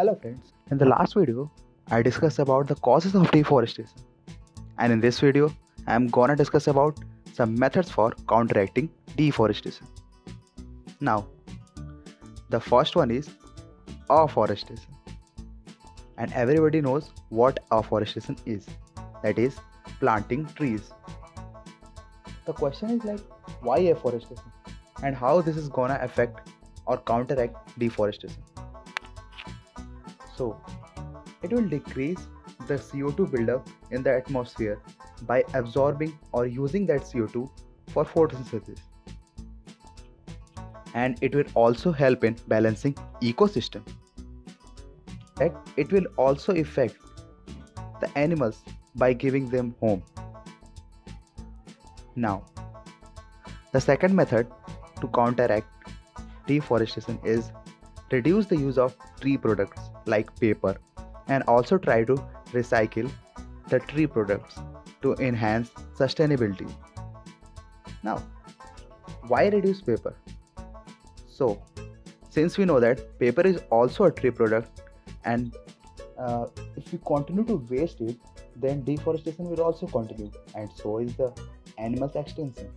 Hello friends, in the last video, I discussed about the causes of deforestation. And in this video, I am gonna discuss about some methods for counteracting deforestation. Now, the first one is afforestation. And everybody knows what afforestation is. That is planting trees. The question is like why afforestation and how this is gonna affect or counteract deforestation. So, it will decrease the CO2 buildup in the atmosphere by absorbing or using that CO2 for photosynthesis. And it will also help in balancing ecosystem. That it will also affect the animals by giving them home. Now, the second method to counteract deforestation is reduce the use of tree products like paper and also try to recycle the tree products to enhance sustainability. Now, why reduce paper? So, since we know that paper is also a tree product and uh, if we continue to waste it, then deforestation will also continue and so is the animals extinction.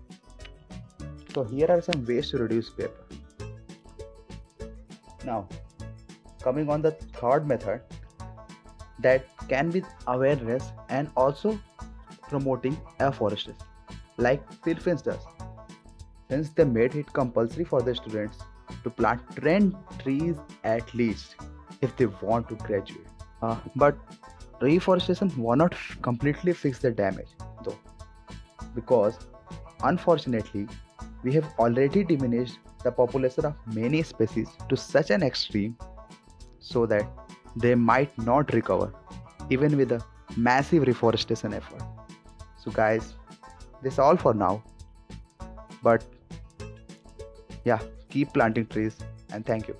So here are some ways to reduce paper. Now, coming on the third method that can be awareness and also promoting afforestation like Philippines does since they made it compulsory for the students to plant 10 trees at least if they want to graduate. Uh, but reforestation will not completely fix the damage though because unfortunately we have already diminished the population of many species to such an extreme so that they might not recover even with a massive reforestation effort. So, guys, this all for now. But yeah, keep planting trees and thank you.